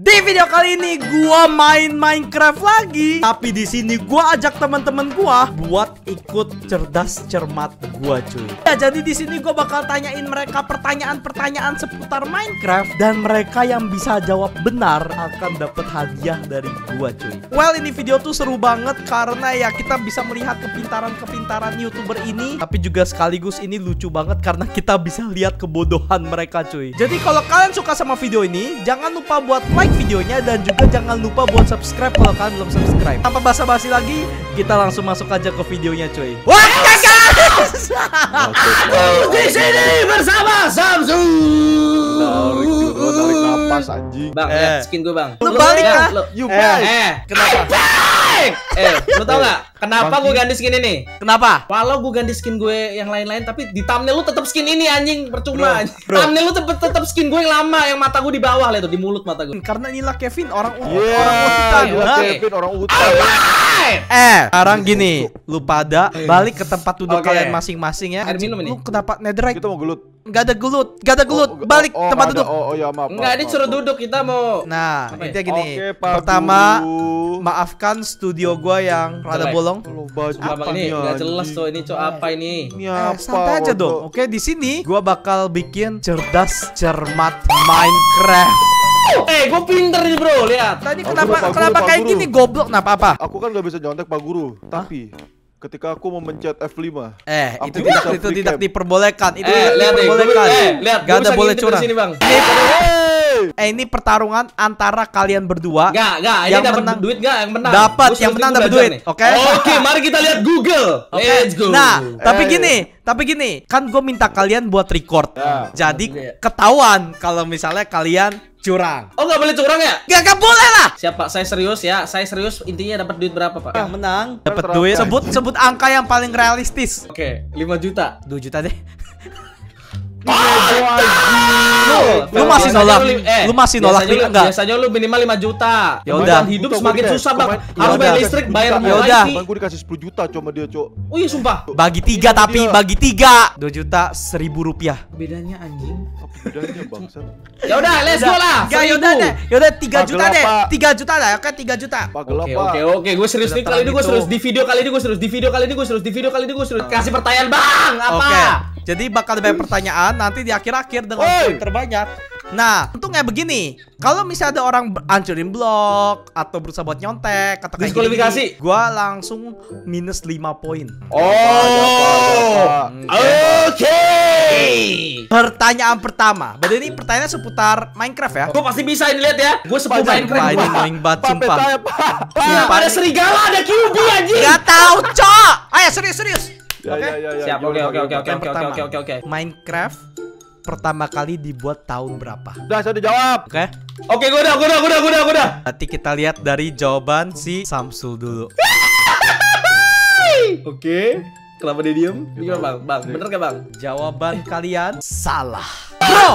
Di video kali ini gua main Minecraft lagi, tapi di sini gua ajak teman-teman gua buat ikut cerdas cermat gua cuy. Ya jadi di sini gua bakal tanyain mereka pertanyaan-pertanyaan seputar Minecraft dan mereka yang bisa jawab benar akan dapat hadiah dari gua cuy. Well ini video tuh seru banget karena ya kita bisa melihat kepintaran-kepintaran YouTuber ini, tapi juga sekaligus ini lucu banget karena kita bisa lihat kebodohan mereka cuy. Jadi kalau kalian suka sama video ini, jangan lupa buat like videonya dan juga jangan lupa buat subscribe kalau kalian belum subscribe. Tanpa basa-basi lagi, kita langsung masuk aja ke videonya cuy. Wah, guys! Di sini bersama Samsung. Tarik dulu, tarik napas anjing. Bang, Eh. lihat skin gue bang. Lu balik, ah. You Eh. Eh, Kenapa? Eh, lu tau gak? Kenapa gue ganti skin ini? Kenapa? Walau gue ganti skin gue yang lain-lain, tapi di thumbnail lu tetap skin ini anjing percuma. Bro, bro. Thumbnail lu tetap tetap skin gue yang lama, yang mata gue di bawah lah itu di mulut mata gue. Karena inilah Kevin orang Yeah, orang hutan. gila Hah? Kevin orang hutan. Eh, sekarang gini, lu pada balik ke tempat duduk Oke. kalian masing-masing ya. Air minum ini. Lu kenapa netherite? Kita mau gelut. Gak ada gelut, gak ada gelut. Oh, Balik oh, tempat ada. duduk. Oh, oh ya maaf. Enggak, dia suruh duduk kita mau. Nah, Apa ya? intinya gini. Oke, Pak Pertama, maafkan studio gua yang rada Jelek. bolong. Kalau baju apa ini nih, nggak jelas tuh ini cok apa ini? Ini Eh, apa? santai aja dong. Oke, di sini gua bakal bikin cerdas cermat Minecraft. Eh, gue pinter nih bro, lihat. Tadi kenapa Guru, kenapa Guru, kayak Guru. gini goblok kenapa apa? Aku kan gak bisa nyontek Pak Guru, tapi ketika aku memencet F5 Eh, Aku itu tidak itu tidak diperbolehkan. Itu Eh, tidak lihat diperbolehkan. eh, lihat, Gak ada boleh curang. sini, Bang. Hey! Eh, ini pertarungan antara kalian berdua. Enggak, enggak, ini Yang dapat menang- duit enggak yang menang? Dapat, yang menang dapat gua belajar duit, nih. oke? Oke, mari kita lihat Google. Oke. Let's go. Nah, tapi Eh. gini, tapi gini, kan gue minta kalian buat record. Ya. Jadi Iya. ketahuan kalau misalnya kalian curang. Oh, nggak boleh curang ya? Gak, gak boleh lah. Siapa? Saya serius ya. Saya serius. Intinya dapat duit berapa, Pak? Yang menang dapat duit. Sebut sebut angka yang paling realistis. Oke, 5 juta. 2 juta deh. Lu, lu masih nolak. Lu masih nolak, biasanya enggak? Biasanya lu minimal 5 juta. Ya udah. Hidup semakin susah, Bang. Harus ya bayar udah. listrik, bayar Ya udah. Kemarin gue dikasih 10 juta cuma dia, Cok. Oh iya, sumpah. Bagi tiga Ini tapi dia. bagi tiga 2 juta seribu rupiah. Bedanya anjing. Apa bedanya, bangsat? Ya udah, let's go lah. Yaudah Seribu. deh. Yaudah 3 Pak, juta gelap, deh. Pak. 3 juta lah. Oke 3 juta. Oke oke oke, gue serius nih kali ini gue Terang serius di video kali ini gue serius di video kali ini gue serius di video kali ini gue serius kasih pertanyaan bang apa? Jadi bakal ada banyak pertanyaan nanti di akhir-akhir dengan Oi. poin terbanyak. Nah, untungnya begini. Kalau misalnya ada orang hancurin blok atau berusaha buat nyontek atau kayak Diskualifikasi. gini, gua langsung minus 5 poin. Oh, oke. Pertanyaan pertama. Berarti ini pertanyaan seputar Minecraft ya. Gue pasti bisa ini lihat ya. Pak, main Wah, ini annoying banget sumpah. Kenapa ada serigala ada QB anjing? Gak tahu, Cok. Ayo serius serius. Ya, ya, ya, ya. Siap, oke oke oke oke oke oke oke oke. Minecraft pertama kali dibuat tahun berapa? Udah, saya udah jawab. Oke. Oke, gue udah, gue udah, gue udah, gue udah, gue udah. Nanti kita lihat dari jawaban si Samsul dulu. Oke. Kenapa dia diem? Gimana bang? Bang, bener gak bang? Jawaban kalian salah. Bro,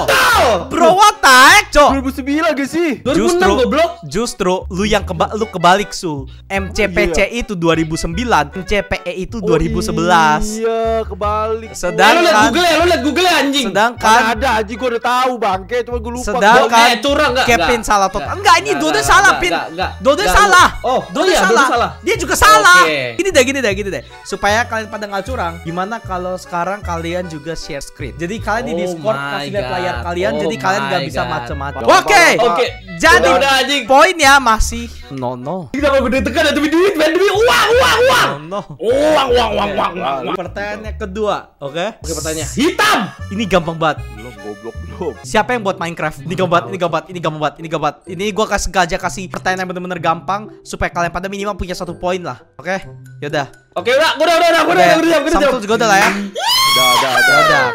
bro what the heck, Cok? 2009 gak sih? 2006 Justru, goblok. justru lu yang keba lu kebalik sul. MCPC itu 2009, MCPE itu 2011. Oh, iya, kebalik. Eh, lu liat Sedangkan Google ya, lu liat Google ya anjing. sedangkan Kan ada anjing gue udah tahu bangke, cuma gue lupa. sedangkan Eh, curang nggak? Kevin Nggak. salah total. Nggak. Enggak, ini Dode salah, Pin. Dode salah. Oh, Dode iya, Dode salah. Dia juga salah. Gini deh, gini deh, gini deh. Supaya kalian pada nggak curang. Gimana kalau sekarang kalian juga share screen? Jadi kalian di Oh Discord kasih lihat layar kalian, Oh jadi kalian nggak bisa. Jangan Oke. Oke. Jadi Udah, udah, anjing. poinnya masih no no. Kenapa gue ditekan ya demi duit, demi uang, uang, uang. No no. Uang, uang, uang, uang, uang. uang. Pertanyaan yang kedua, oke? Oke, pertanyaan. Hitam. Ini gampang banget. Belum, goblok, belum. Siapa yang buat Minecraft? Ini gampang, ini gampang, ini gampang banget, ini gampang. Ini gua kasih sengaja kasih pertanyaan yang bener-bener gampang supaya kalian pada minimal punya satu poin lah. Oke? Yaudah. Oke, udah, gue udah, udah, udah, gue udah, Udah ya? gue udah, gue udah. Samsul juga udah lah ya. Udah, udah, udah. Ya udah,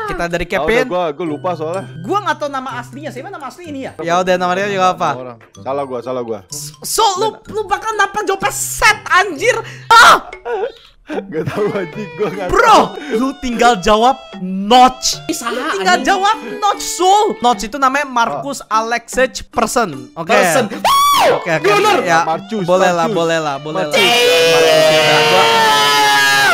kita dari Kevin. Gue gue lupa soalnya. Gua nggak tahu nama aslinya. Siapa nama asli ini ya? Ya udah nama dia juga apa? Orang. Salah gue, salah gue. So lu lu bakal dapat jawaban set anjir. Ah, Gak tahu anjing gue nggak. bro, lu tinggal jawab notch. Salah, Lu tinggal anjing. jawab notch Sul. Notch itu namanya Marcus Alexej Person. Oke. Person. Oke, oke. Bener. Ya, Marcus, boleh lah, boleh lah, boleh lah.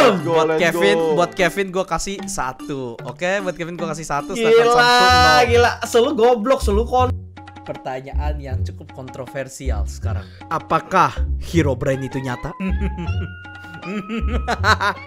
Let's go, buat let's Kevin, go. buat Kevin gue kasih satu, oke? Buat Kevin gue kasih satu, Gila, Samsul nol. gila. Selalu goblok, selalu kon. pertanyaan yang cukup kontroversial sekarang. Apakah Hero Brain itu nyata?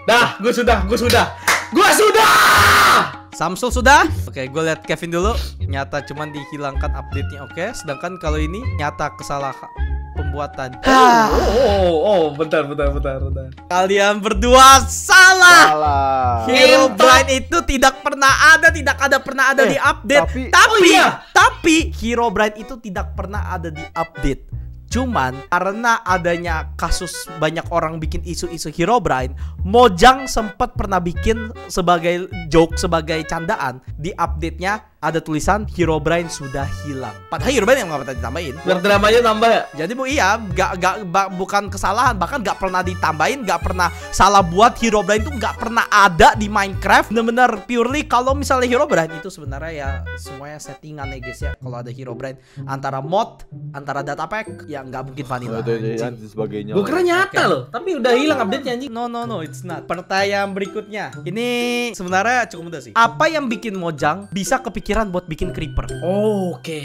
Dah, gue sudah, gue sudah. Gue sudah! Samsul sudah? Oke, gue lihat Kevin dulu. Nyata cuman dihilangkan update-nya. Oke, sedangkan kalau ini nyata kesalahan pembuatan. Oh, oh, oh, bentar, bentar, bentar, bentar. Kalian berdua salah. Salah. Hero. Brain itu tidak pernah ada, tidak ada pernah ada Eh, di update. tapi- Tapi, Oh, iya. tapi Hero Brain itu tidak pernah ada di update. Cuman karena adanya kasus banyak orang bikin isu-isu Hero Brain, Mojang sempat pernah bikin sebagai joke, sebagai candaan di update-nya ada tulisan Hero Brain sudah hilang. Padahal Hero Brain yang nggak pernah ditambahin. Biar dramanya tambah ya? Jadi bu iya, nggak nggak bukan kesalahan, bahkan nggak pernah ditambahin, nggak pernah salah buat Hero Brain itu nggak pernah ada di Minecraft. Bener-bener purely kalau misalnya Hero Brain itu sebenarnya ya semuanya settingan ya guys ya. Kalau ada Hero Brain antara mod, antara data pack, ya nggak mungkin vanilla. Oh, itu, itu, dan sebagainya. Gue kira nyata loh, tapi udah hilang update-nya anjing. No no no, it's not. Pertanyaan berikutnya. Ini sebenarnya cukup mudah sih. Apa yang bikin Mojang bisa kepikiran buat bikin creeper? Oke.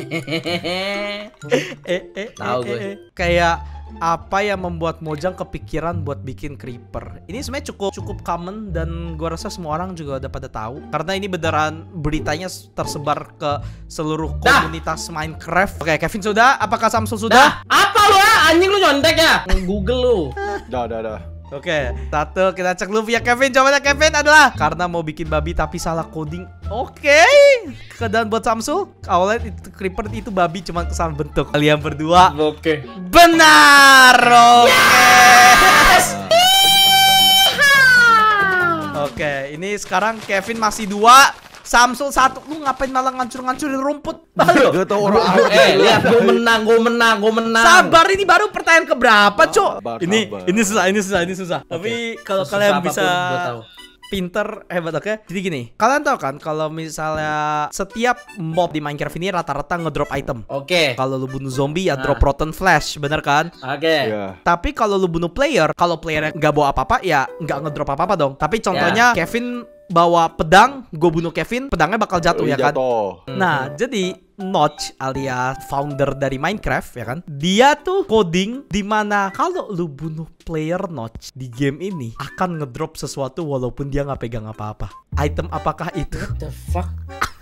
eh eh Tahu eh, gue. eh, eh. kayak apa yang membuat Mojang kepikiran buat bikin creeper ini sebenarnya cukup cukup common dan gua rasa semua orang juga udah pada tahu karena ini beneran beritanya tersebar ke seluruh Dah. komunitas Minecraft oke Kevin sudah apakah Samsul sudah Dah, apa lu ya? Anjing lu nyontek ya? Google lu. Dah, dah, dah. Oke, satu kita cek dulu via Kevin. Coba Kevin adalah karena mau bikin babi tapi salah coding. Oke, keadaan buat Samsul awalnya itu creeper itu babi cuma kesalahan bentuk. Kalian berdua Oke. Benar. Oke. Oke, ini sekarang Kevin masih dua, Samsul satu. Lu ngapain malah ngancur-ngancurin rumput? Baru. Gak tau orang Eh, lihat gue menang, gue menang, gue menang. Sabar, ini baru pertanyaan keberapa, Cok? Ini ini susah, ini susah, ini susah. Tapi kalau kalian apa pun, bisa pinter hebat oke jadi gini kalian tahu kan kalau misalnya setiap mob di Minecraft ini rata-rata ngedrop item Oke. kalau lu bunuh zombie ya Nah. drop rotten flesh bener kan Oke. Iya. Tapi kalau lu bunuh player, kalau playernya nggak bawa apa-apa, ya nggak ngedrop apa-apa dong. Tapi contohnya Kevin bawa pedang, gue bunuh Kevin, pedangnya bakal jatuh ya kan. Jatuh. Nah, jadi Notch alias founder dari Minecraft ya kan, dia tuh coding di mana kalau lu bunuh player Notch di game ini akan ngedrop sesuatu walaupun dia nggak pegang apa-apa. Item apakah itu? What the fuck?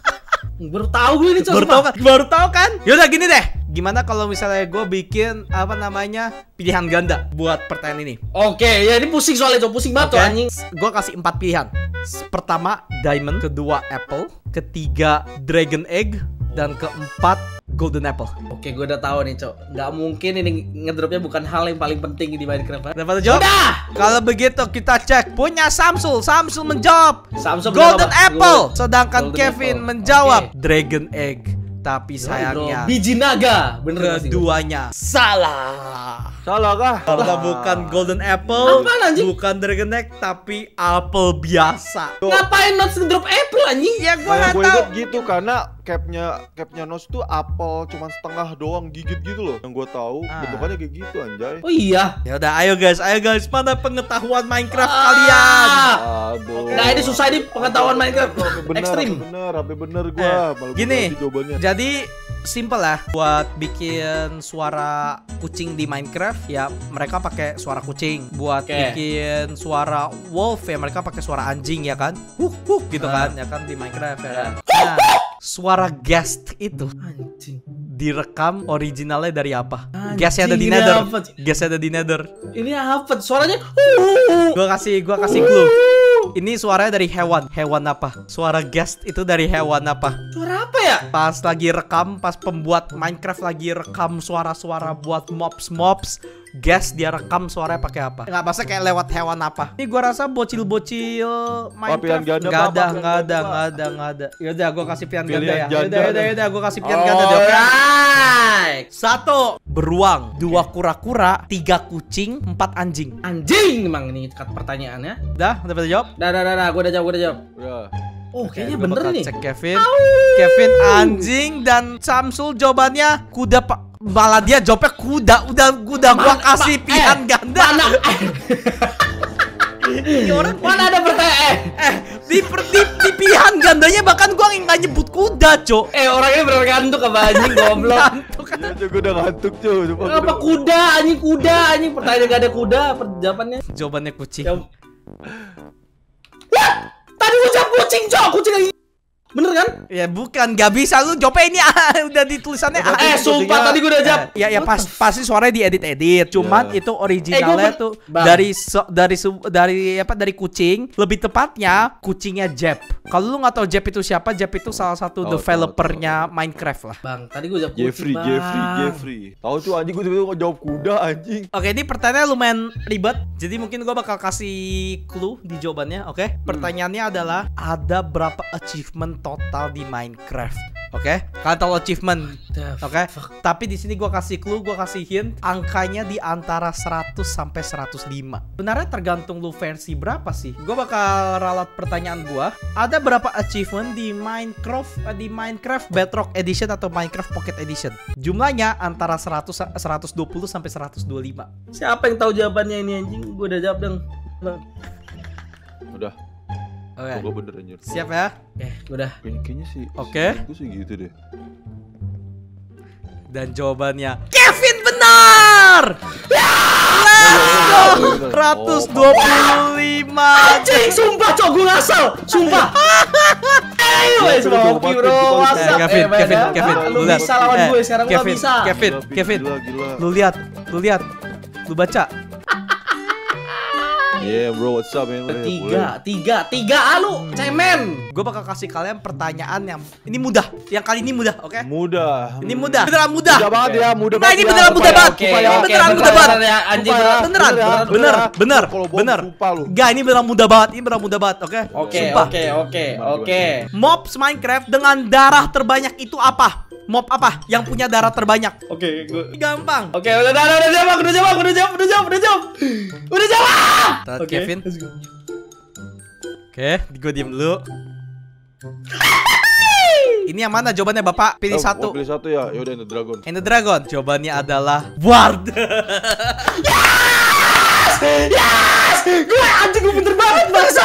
Baru tahu gue ini baru coba. tahu kan? Baru tahu kan? Yaudah gini deh. Gimana kalau misalnya gue bikin apa namanya pilihan ganda buat pertanyaan ini? Oke, ya ini pusing soalnya itu pusing banget tuh Oke. anjing. Gue kasih empat pilihan. Pertama diamond, kedua apple, ketiga dragon egg, dan keempat golden apple. Oke, gue udah tahu nih, Cok. Nggak mungkin ini ngedropnya bukan hal yang paling penting di Minecraft. Dapat jawab? Udah. Kalau begitu kita cek punya Samsul. Samsul menjawab Samsung golden apple, sedangkan Golden Kevin apple. menjawab Oke. dragon egg. Tapi sayangnya biji naga. Bener keduanya salah. Salah kah? Karena bukan golden apple, Apaan, anjing? bukan dragon egg, tapi apel biasa. Ngapain not drop apple anjing? Ya gua Nah, nggak gue tahu. gitu karena capnya capnya Nos tuh apel cuman setengah doang gigit gitu loh. Yang gue tahu Ah. bentukannya kayak gitu anjay. Oh iya. Ya udah, ayo guys, ayo guys, mana pengetahuan Minecraft Ah. kalian? Aduh. Nah, ini susah ini pengetahuan Minecraft. Apa bener, Ekstrim. bener, apa bener Eh, gua. Malah gua gini. Jadi simple lah buat bikin suara kucing di Minecraft ya mereka pakai suara kucing. Buat Oke. bikin suara wolf ya mereka pakai suara anjing ya kan. Huh huh gitu Ah. kan ya kan di Minecraft ya kan. Nah, suara guest itu Anjing. direkam originalnya dari apa? Anjing, Guestnya ada di Nether. Guestnya ada di Nether. Ini apa? Suaranya Gua kasih gua kasih clue. Ini suaranya dari hewan. Hewan apa? Suara guest itu dari hewan apa? Suara apa ya? Pas lagi rekam, pas pembuat Minecraft lagi rekam suara-suara buat mobs-mobs, guest dia rekam suaranya pakai apa? Enggak masa kayak lewat hewan apa? Ini gua rasa bocil-bocil Minecraft pilihan ganda, nggak Pak, ada, pilihan nggak ada, ganda, nggak ada, nggak ada. Yaudah, gua kasih pilihan, Pilihan ganda ya. Yaudah, yaudah, deh. yaudah, gua kasih pilihan ganda deh. oke? Alright. Satu beruang, dua kura-kura, tiga kucing, empat anjing. Anjing emang ini kat pertanyaannya. Udah, udah pada jawab? Dah, dah, dah, dah. Gue udah jawab, gue udah jawab. Udah. Oh, kayaknya bener nih. Cek Kevin. Kevin anjing dan Samsul jawabannya kuda pak. Malah dia jawabnya kuda. Udah udah gua Mana- kasih ma- pilihan eh, ganda. Mana? Ini orang Mana ada pertanyaan? Eh, eh Di, per- di, di pilihan gandanya bahkan gua nggak nyebut kuda, Cok. Eh orangnya bener ngantuk apa anjing goblok. Ngantuk kan. Cok, gue udah ngantuk, Cok. Gua Apa kuda anjing kuda anjing pertanyaan gak ada kuda per- jawabannya. Jawabannya kucing. Jawab. Wah! Tadi gua jawab kucing, Cok. Kucing lagi. Bener kan? Ya bukan, gak bisa lu jawabnya ini ah, udah di tulisannya ah. Eh, sumpah tadi gua udah jawab. Ya, ya pas pasti suaranya diedit-edit. Cuman Ya. itu originalnya Eh, tuh Bang. dari so- dari su- dari apa dari kucing. Lebih tepatnya kucingnya Jeb. Kalau lu nggak tahu Jeb itu siapa, Jeb itu salah satu Tahu, developernya Minecraft lah. Bang, tadi gua jawab kucing, Jeffrey, Bang. Jeffrey, Jeffrey. Tahu tuh anjing gue tiba-tiba jawab kuda anjing. Oke, ini pertanyaannya lumayan ribet. Jadi mungkin gua bakal kasih clue di jawabannya, oke? Pertanyaannya adalah ada berapa achievement total di Minecraft? Oke? Kalian tahu achievement, oke? fuck? Tapi di sini gua kasih clue, gua kasih hint, angkanya di antara 100 sampai 105. Sebenarnya tergantung lu versi berapa sih? Gua bakal ralat pertanyaan gua. Ada berapa achievement di Minecraft eh, di Minecraft Bedrock Edition atau Minecraft Pocket Edition? Jumlahnya antara 100 sa- 120 sampai 125. Siapa yang tahu jawabannya ini anjing? Gua udah jawab dong. Bang. Oke. gue bener anjir. Siap ya? Eh, gua udah. Kayaknya, kayaknya sih. Oke. Gue sih gitu deh. Dan jawabannya Kevin benar. Oh, 125. Anjing, sumpah cok gua ngasal. Sumpah. Moki gila, bro. gila. What's Eh, up? Kevin, Eh, Kevin. Kevin, Lu lihat. bisa lawan Eh, gue, sekarang gua Kevin, bisa. Kevin, Kevin. Lu lihat, lu lihat. Lu baca. Yeah bro, what's up man? Tiga, tiga, tiga, ah, lu cemen. Gue bakal kasih kalian pertanyaan yang ini mudah. Yang kali ini mudah, oke? Mudah. Ini mudah. Beneran mudah. Mudah banget ya, mudah Nah, banget. ini ya. beneran mudah banget. Ya. Ini beneran mudah banget. anjing beneran. Bener, bener, ya. bener, bener. Lu. Gak, ini beneran mudah banget. Ini beneran mudah banget, oke? Oke, oke, oke, oke. Mobs Minecraft dengan darah terbanyak itu apa? Mob apa yang punya darah terbanyak? Oke, gua Gampang. Oke, udah, udah, udah, udah jawab, udah jawab, udah jawab, udah jawab, udah jawab. Udah jawab. Tat, Oke, Kevin. let's go. Oke, gue diem dulu. Ini yang mana jawabannya Bapak? Pilih Oh, satu. Pilih satu ya. Yaudah, Ender Dragon. Ender Dragon. Jawabannya adalah Ward. Yes! Gue anjing gue pinter banget bangsa.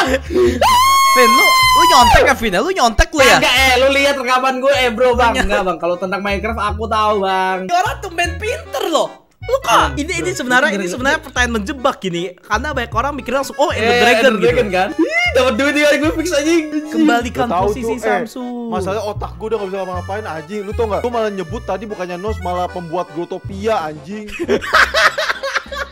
Vin, lu lu nyontek ya Vin? ya? Lu nyontek lu ya? Enggak eh, lu lihat rekaman gue eh bro bang. Enggak bang, kalau tentang Minecraft aku tahu bang. Ini orang tuh main pinter loh. Lu kok ini ini sebenarnya ini sebenarnya pertanyaan menjebak gini karena banyak orang mikir langsung oh Ender Eh, Dragon Ender gitu. Dragon kan? Dapat duit nih gue fix anjing. Kembalikan posisi tuh, eh, Samsung. Masalahnya otak gue udah gak bisa ngapa-ngapain anjing Lu tau gak? Gue malah nyebut tadi bukannya Nos malah pembuat Grotopia anjing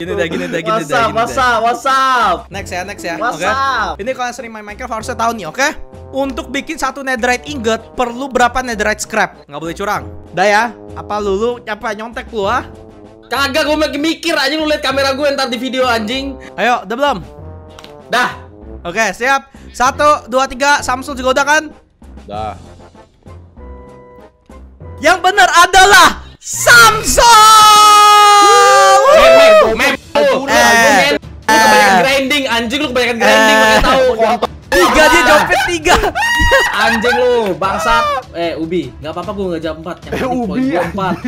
Gini dah, gini dah, gini What's gini what's dah. up, what's up? Next ya, next ya. What's Oke. up? Ini kalau yang sering main Minecraft harusnya tahu nih, oke? Untuk bikin satu netherite ingot perlu berapa netherite scrap? Nggak boleh curang. Dah ya. Apa lu lu apa nyontek lu ah? Kagak gue lagi mikir anjing lu lihat kamera gue ntar di video anjing. Ayo, udah belum? Dah. Oke, siap. Satu, dua, tiga. Samsung juga udah kan? Dah Yang benar adalah Samsung. Grinding anjing lu kebanyakan grinding Eh. makanya tahu kontol. Tiga dia jawabnya tiga. Anjing lu, bangsat. Eh, Ubi, enggak apa-apa gue enggak jawab 4. Yang penting Ubi, poin gue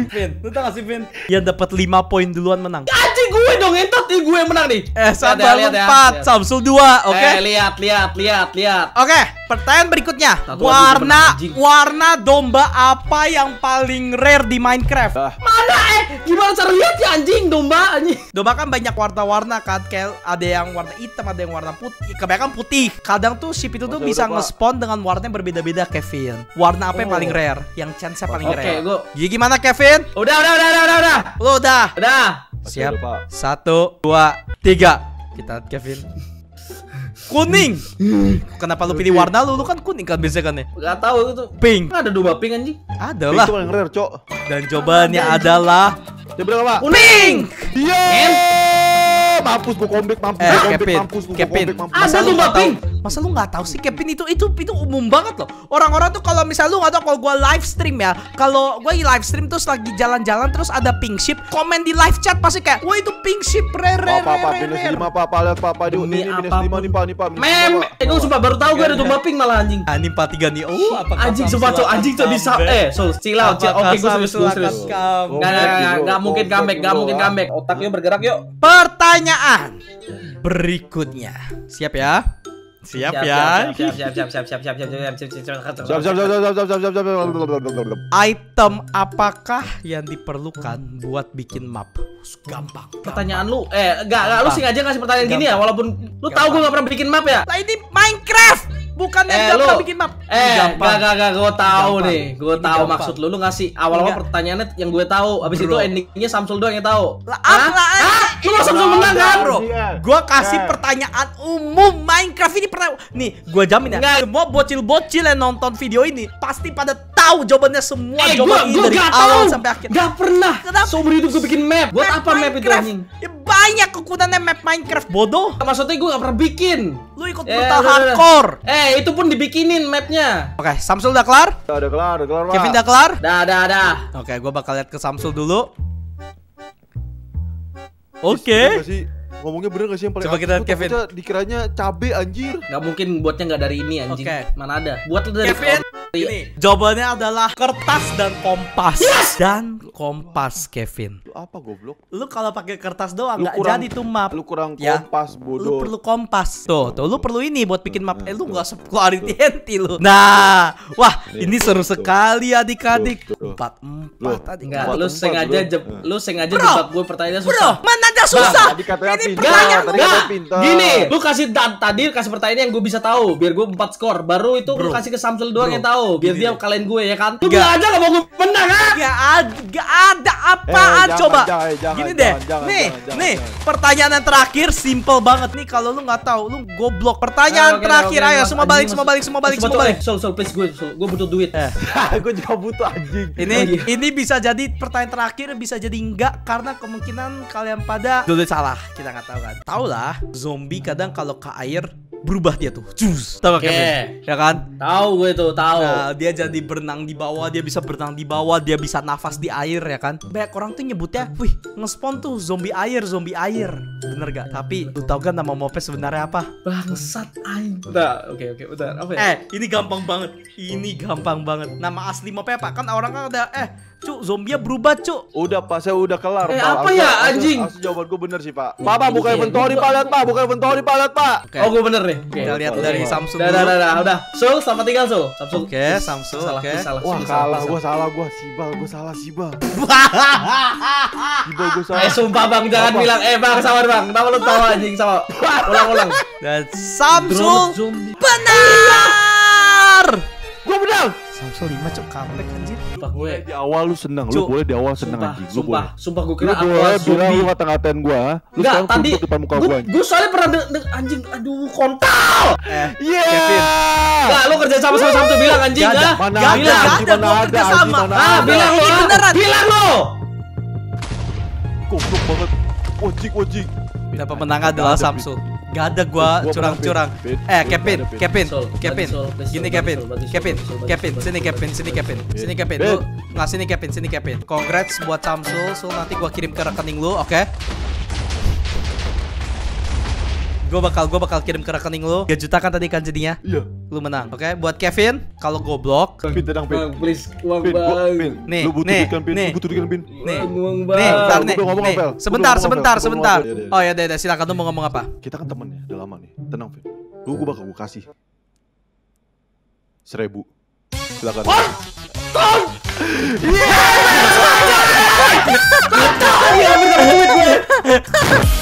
4. Vin, lu tau gak sih Vin? Yang dapat 5 poin duluan menang. Anjing gue dong entot nih gue yang menang nih. Eh, sabar ya, lu lihat ya, 4, lihat. Samsung 2, oke? Eh, lihat, lihat, lihat, lihat. Oke, pertanyaan berikutnya. Satu warna warna domba apa yang paling rare di Minecraft? Mana eh? Gimana cara lihat ya anjing domba anjing? Domba kan banyak warna-warna kan, kayak ada yang warna hitam, ada yang warna putih. Kebanyakan putih. Kadang tuh ship itu tuh Masa bisa nge-spawn dengan warna yang berbeda-beda, Kevin. Warna apa yang Oh. paling rare? Yang chance-nya paling Oke, rare. gua- Jadi gimana, Kevin? Udah, udah, udah, udah, udah, udah. Lu udah. Udah. Siap. Satu, dua, tiga. Kita lihat Kevin. Kuning. Kenapa lu pilih warna lu? Lu kan kuning kan biasanya kan ya? Gak tahu itu. Pink. Ada domba pink anjing. Ada lah. itu paling rare, Cok Dan jawabannya adalah apa? Pink. Iya Men. Mampus gua comeback, mampus Eh, gua Kevin, mampus gua comeback, mampus Ada tahu? pink. Masa lu nggak tahu sih Kevin itu itu itu umum banget loh. Orang-orang tuh kalau misal lu nggak tahu kalau gua live stream ya, kalau gua live stream terus lagi jalan-jalan terus ada pink ship, komen di live chat pasti kayak, "Wah, itu pink ship rare rare Pak, Pak, Pak, rare." minus rare." lima, Pak, Pak, lihat, Pak, Pak, ini, minus lima nih, Pak, nih, Pak, minus Mem, Pak. eh gue sumpah baru tahu gue ada domba pink malah anjing. Ah, ini 43 nih. Oh, Anjing sumpah cok, anjing cok di comeback? eh, so chill out, chill. Oke, gue serius, gue serius. Nggak, nggak, nggak, Bro, nggak mungkin comeback, nggak mungkin comeback. Otak yuk bergerak yuk. Pertanyaan berikutnya. Siap ya? Siap, Siap, ya. Siap siap siap siap siap siap siap siap siap siap siap siap siap Siap, siap, siap, siap, siap, siap, siap, siap, siap. Item apakah yang diperlukan buat bikin map? Gampang. Pertanyaan lu, eh enggak enggak lu sengaja ngasih pertanyaan gini ya walaupun lu tahu gue gak pernah bikin map ya? Lah ini Minecraft, bukan yang Eh, gampang lu- bikin map. Eh, gampang. gak, gak, gak, gue tahu Gampang. nih, gue tahu gampang. maksud lu, lu ngasih awal-awal pertanyaannya yang gue tahu, abis Bro. itu endingnya Samsul doang yang tahu. Lah, Hah? apa? Hah? Lu mau Samsul menang kan? bro. Iya. Gua kasih Eh. pertanyaan umum Minecraft ini pernah nih, gua jamin ya. Enggak. Semua bocil-bocil yang nonton video ini pasti pada tahu jawabannya semua Eh, gue jawaban ini gue dari gak awal tahu, sampai akhir. gak pernah. Kenapa? Seumur hidup gue bikin map. Buat apa map itu anjing? Ya, banyak kegunaannya map Minecraft bodoh. Maksudnya gue gak pernah bikin. Lu ikut Eh, brutal udah, udah. hardcore. Eh, itu pun dibikinin mapnya. Oke, Samsul udah kelar? Udah kelar, udah kelar. Kevin udah kelar? Dah, dah, dah. Oke, gua bakal lihat ke Samsul dulu. Oke. sih? Ngomongnya bener gak sih yang paling Coba kita Kevin. takutnya Dikiranya cabe anjir. Gak mungkin buatnya gak dari ini anjing. Oke. Mana ada? Buat dari Kevin, ini jawabannya adalah kertas dan kompas. Dan kompas, Kevin. Lu apa goblok? Lu kalau pakai kertas doang Lu nggak kurang- jadi tuh map. Lu kurang Ya. kompas Lu bodoh. perlu kompas. Tuh, tuh lu perlu ini buat bikin map. Eh lu nggak usah keluarin TNT lu. Nah, wah Nih, ini seru sekali adik-adik. Empat empat adik. Enggak, Empat, lu sengaja bro. jeb, lu sengaja Bro. jebak gue pertanyaannya Bro, susah. mana ada susah? tadi katanya Ini pertanyaan. Gini, lu kasih tadi kasih pertanyaan yang gue bisa tahu, biar gue 4 skor. Baru itu lu kasih ke Samsul doang Bro. yang tahu, biar Gini dia kalian gue ya kan. Lu Enggak. bilang aja gak mau gue menang ah. Gak ada, gak ada apaan jangan, coba. jangan, jangan, Gini deh, jangan, jangan, nih, jangan, nih, jangan. pertanyaan yang terakhir simple banget nih. Kalau lu nggak tahu, lu goblok. Pertanyaan oke, terakhir, ayo semua balik, semua balik, semua balik, semua balik. Sul, Sul, please gue, gue butuh duit. Eh, gue juga butuh anjing. ini Oh, iya. ini bisa jadi pertanyaan terakhir bisa jadi enggak karena kemungkinan kalian pada dulu salah kita nggak tahu kan tahu lah zombie kadang kalau ke air berubah dia tuh jus tahu Oke. Kevin ya kan Tahu gue tuh, tahu. Nah, dia jadi berenang di bawah, dia bisa berenang di bawah, dia bisa nafas di air ya kan. Banyak orang tuh nyebutnya, wih, ngespawn tuh zombie air, zombie air. Bener gak? Tapi lu tau kan nama moped sebenarnya apa? Bangsat anjing. Udah, oke oke, udah. Apa ya? Eh, ini gampang banget. Ini gampang banget. Nama asli moped apa? Kan orang kan ada, eh, cuk, zombie berubah cuk. Udah pak, saya udah kelar Eh, pak. apa ya, anjing? harusnya jawaban gue bener sih pak. Ini Pak, pak buka inventory pak, lihat pak, buka inventory pak, lihat pak. Oke. Oh, gue bener nih. Kita lihat dari. Samsung Udah, udah, dulu. udah, udah, udah. Sul, selamat tinggal, Sul. Samsul. Oke, Salah, oke. salah, Wah salah, salah, salah. gue salah, gue sibal, gue salah sibal. Sibal gue salah. Eh sumpah bang jangan bilang eh bang sabar bang kenapa lu tawa anjing sama ulang ulang Dan zombie benar. Gue menang. Samsul 5 cuk, comeback. Sumpah gue Di awal lu seneng, Cuk. lu boleh di awal seneng sumpah anjing. Lu sumpah boleh. sumpah gue Lu kira boleh awal bilang lu ngata-ngatain gue. Lu Enggak, sekarang tadi depan muka gue gue. gue soalnya pernah de, de- anjing aduh kontol Eh, Iya. Kevin. Enggak, lu kerja sama sama Samsul bilang anjing Gak ada, ah. Mana gak ada, mana ada, sama. Ah, ada. bilang lu. Ini beneran. Bilang lu. Goblok banget. Wajik, wajik. Dan pemenang adalah Samsul. Gak ada gua Gua curang-curang. Eh, Kevin, gua. Kevin, Kevin. Gini Kevin, Kevin, Kevin, sini Kevin, sini Kevin, sini Kevin. Lu nggak sini Kevin, sini Kevin. Congrats buat Samsul. Sul nanti gua kirim ke rekening lu, oke? Gue bakal gue bakal kirim ke rekening lu 3 juta kan tadi kan jadinya Iya lu menang. Oke, okay? buat Kevin, kalau goblok, Pin, tenang, Pin. Bang, please, uang Pin, bang. Pin, nih, lu butuh nih, ikan, kan, Pin. Nih, lu butuh ikan, Pin. Nih, uang bang. Nih, bentar, nih, ngomong nih. Sebentar, sebentar, sebentar. Iya, iya, iya. Oh ya, deh, silakan lu mau ngomong apa? Kita kan temen ya, udah lama nih. Tenang, Pin. Gue gue bakal gue kasih seribu. Silakan. nih, Tong! nih, nih, nih, Tong!